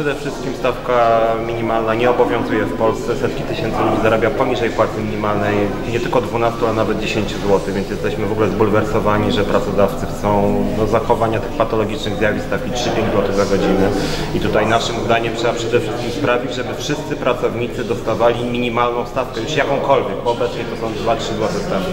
Przede wszystkim stawka minimalna nie obowiązuje w Polsce. Setki tysięcy ludzi zarabia poniżej płacy minimalnej, nie tylko 12, a nawet 10 zł, więc jesteśmy w ogóle zbulwersowani, że pracodawcy chcą do zachowania tych patologicznych zjawisk stawki 3-5 zł za godzinę. I tutaj naszym zdaniem trzeba przede wszystkim sprawić, żeby wszyscy pracownicy dostawali minimalną stawkę, już jakąkolwiek, bo obecnie to są 2-3 zł stawki.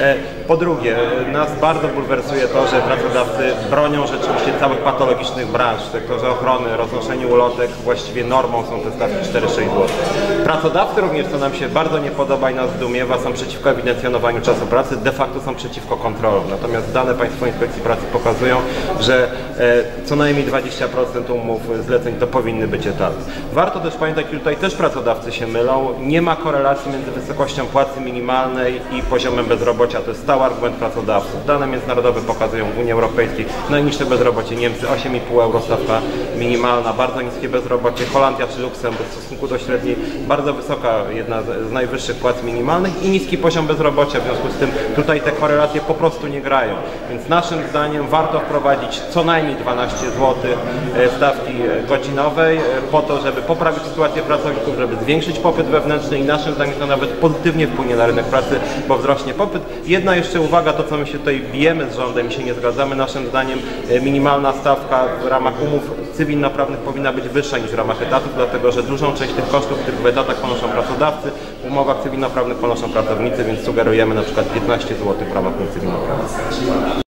E, Po drugie, nas bardzo bulwersuje to, że pracodawcy bronią rzeczywiście całych patologicznych branż. W sektorze ochrony, roznoszeniu ulotek właściwie normą są te stawki 4-6 zł. Pracodawcy również, co nam się bardzo nie podoba i nas zdumiewa, są przeciwko ewidencjonowaniu czasu pracy, de facto są przeciwko kontrolom. Natomiast dane Państwowej Inspekcji Pracy pokazują, że e, co najmniej 20% umów zleceń to powinny być etaty. Warto też pamiętać, i tutaj też pracodawcy się mylą, nie ma korelacji między wysokością płacy minimalnej i poziomem bezrobocia. To jest stały argument pracodawców. Dane międzynarodowe pokazują w Unii Europejskiej najniższe bezrobocie Niemcy 8,5 euro stawka minimalna, bardzo niskie bezrobocie Holandia czy Luksemburg w stosunku do średniej bardzo wysoka, jedna z, najwyższych płac minimalnych i niski poziom bezrobocia. W związku z tym tutaj te korelacje po prostu nie grają. Więc naszym zdaniem warto wprowadzić co najmniej 12 zł stawki e, godzinowej e, po to, żeby poprawić sytuację pracowników, żeby zwiększyć popyt wewnętrzny i naszym zdaniem to nawet pozytywnie wpłynie na rynek pracy, bo wzrośnie popyt. Jedna jeszcze uwaga, to co my się tutaj bijemy z rządem i się nie zgadzamy, naszym zdaniem e, minimalna stawka w ramach umów cywilnoprawnych powinna być wyższa niż w ramach etatów, dlatego że dużą część tych kosztów, których w etatach ponoszą pracodawcy, w umowach cywilnoprawnych ponoszą pracownicy, więc sugerujemy na przykład 15 zł w ramach cywilnoprawnych.